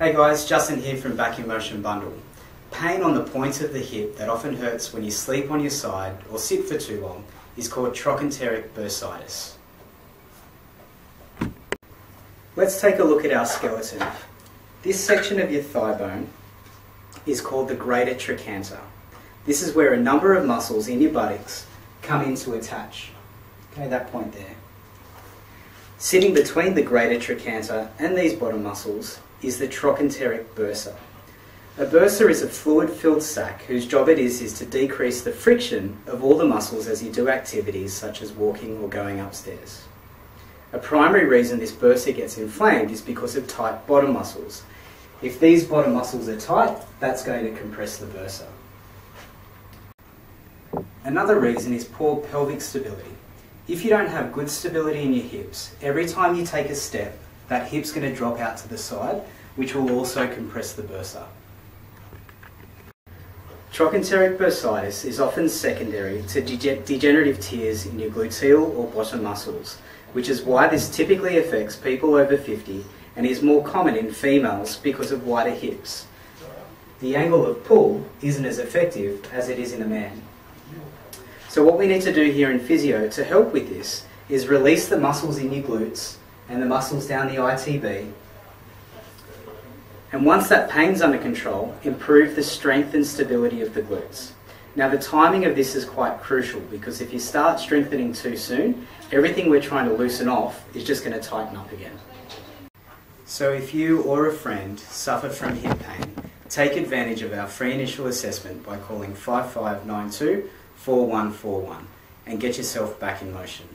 Hey guys, Justin here from Back in Motion Bundall. Pain on the point of the hip that often hurts when you sleep on your side or sit for too long is called trochanteric bursitis. Let's take a look at our skeleton. This section of your thigh bone is called the greater trochanter. This is where a number of muscles in your buttocks come in to attach. Okay, that point there. Sitting between the greater trochanter and these bottom muscles is the trochanteric bursa. A bursa is a fluid-filled sac whose job it is is to decrease the friction of all the muscles as you do activities such as walking or going upstairs. A primary reason this bursa gets inflamed is because of tight bottom muscles. If these bottom muscles are tight, that's going to compress the bursa. Another reason is poor pelvic stability. If you don't have good stability in your hips, every time you take a step, that hip's going to drop out to the side, which will also compress the bursa. Trochanteric bursitis is often secondary to de degenerative tears in your gluteal or bottom muscles, which is why this typically affects people over 50 and is more common in females because of wider hips. The angle of pull isn't as effective as it is in a man. So what we need to do here in physio to help with this is release the muscles in your glutes and the muscles down the ITB. And once that pain's under control, improve the strength and stability of the glutes. Now the timing of this is quite crucial because if you start strengthening too soon, everything we're trying to loosen off is just going to tighten up again. So if you or a friend suffer from hip pain, take advantage of our free initial assessment by calling 5592 4141 and get yourself back in motion.